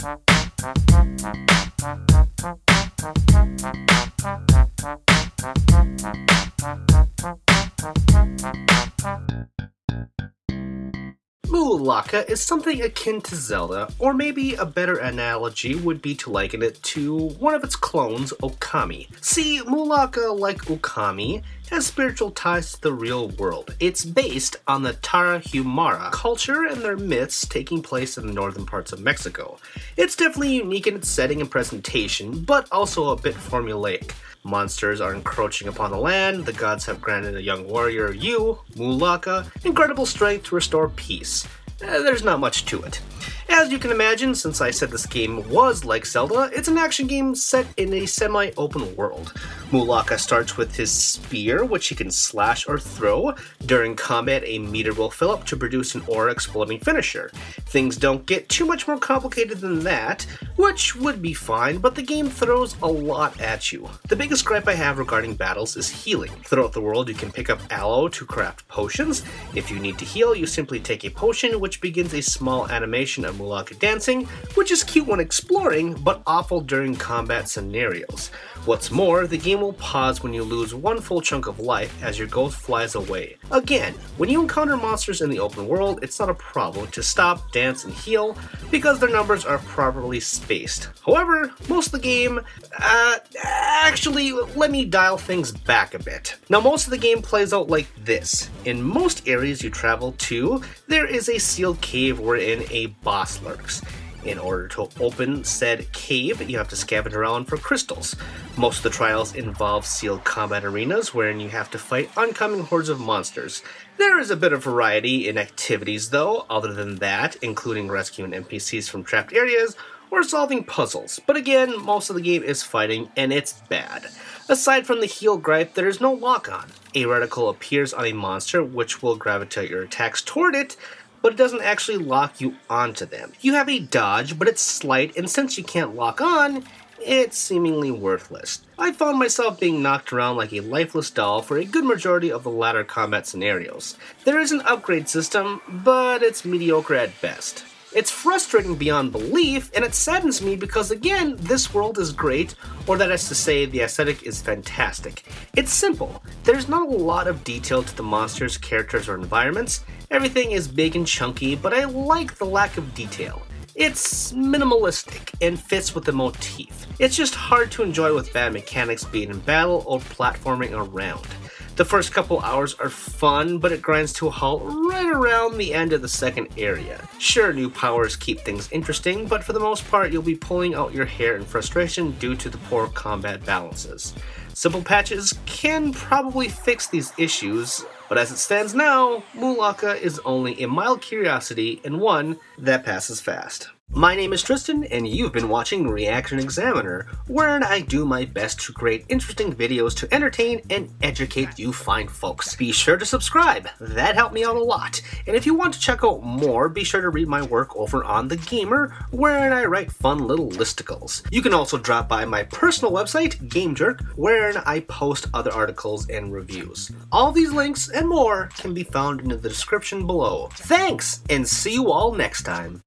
Thank you. Mulaka is something akin to Zelda, or maybe a better analogy would be to liken it to one of its clones, Okami. See, Mulaka, uh, like Okami, has spiritual ties to the real world. It's based on the Tarahumara culture and their myths taking place in the northern parts of Mexico. It's definitely unique in its setting and presentation, but also a bit formulaic. Monsters are encroaching upon the land, the gods have granted a young warrior, you, Mulaka, uh, incredible strength to restore peace. Uh, there's not much to it. As you can imagine, since I said this game was like Zelda, it's an action game set in a semi-open world. Mulaka starts with his spear, which he can slash or throw. During combat, a meter will fill up to produce an aura exploding finisher. Things don't get too much more complicated than that, which would be fine, but the game throws a lot at you. The biggest gripe I have regarding battles is healing. Throughout the world, you can pick up aloe to craft potions. If you need to heal, you simply take a potion, which begins a small animation of Mulaka dancing, which is cute when exploring, but awful during combat scenarios. What's more, the game will pause when you lose one full chunk of life as your ghost flies away. Again, when you encounter monsters in the open world, it's not a problem to stop, dance, and heal because their numbers are properly spaced. However, most of the game, uh, actually, let me dial things back a bit. Now, most of the game plays out like this. In most areas you travel to, there is a sealed cave wherein a boss lurks. In order to open said cave, you have to scavenge around for crystals. Most of the trials involve sealed combat arenas wherein you have to fight oncoming hordes of monsters. There is a bit of variety in activities though, other than that, including rescuing NPCs from trapped areas or solving puzzles. But again, most of the game is fighting, and it's bad. Aside from the heal gripe, there is no lock-on. A reticle appears on a monster, which will gravitate your attacks toward it, but it doesn't actually lock you onto them. You have a dodge, but it's slight, and since you can't lock on, it's seemingly worthless. I found myself being knocked around like a lifeless doll for a good majority of the latter combat scenarios. There is an upgrade system, but it's mediocre at best. It's frustrating beyond belief, and it saddens me because, again, this world is great, or that is to say, the aesthetic is fantastic. It's simple. There's not a lot of detail to the monsters, characters, or environments. Everything is big and chunky, but I like the lack of detail. It's minimalistic and fits with the motif. It's just hard to enjoy with bad mechanics being in battle or platforming around. The first couple hours are fun, but it grinds to a halt right around the end of the second area. Sure, new powers keep things interesting, but for the most part you'll be pulling out your hair in frustration due to the poor combat balances. Simple patches can probably fix these issues, but as it stands now, Mulaka is only a mild curiosity and one that passes fast. My name is Tristan, and you've been watching Reaction Examiner, wherein I do my best to create interesting videos to entertain and educate you fine folks. Be sure to subscribe, that helped me out a lot. And if you want to check out more, be sure to read my work over on The Gamer, wherein I write fun little listicles. You can also drop by my personal website, Game Jurk, wherein I post other articles and reviews. All these links and more can be found in the description below. Thanks, and see you all next time.